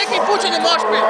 neki pučenje mošpil.